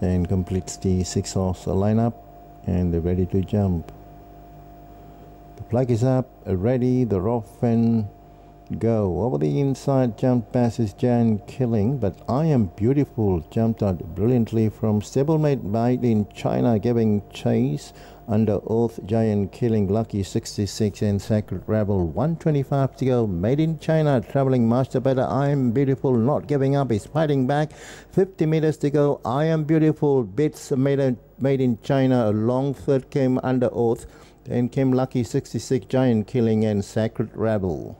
and completes the six horse lineup and they're ready to jump. The flag is up, ready, the rough and go. Over the inside jump passes Giant Killing, but I Am Beautiful jumped out brilliantly from stablemate made in China giving chase under oath. Giant killing lucky 66 and sacred rebel 125 to go. Made in china traveling master better. I am beautiful not giving up is fighting back. 50 meters to go. I am beautiful bits made made in china. A long third came under oath. Then came lucky 66 giant killing and sacred rebel